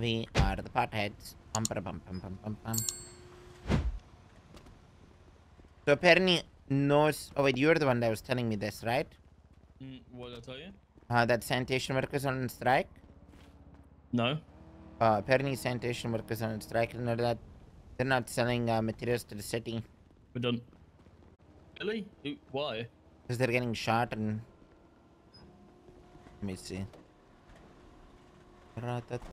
We are the potheads. Bum, ba, bum, bum, bum, bum, bum. So Perny knows. Oh wait, you're the one that was telling me this, right? Mm, what did I tell you? Uh, that sanitation workers on strike. No. Uh, apparently sanitation workers on strike. And that they're not selling uh, materials to the city We're done. Really? Why? because they're getting shot and. Let me see.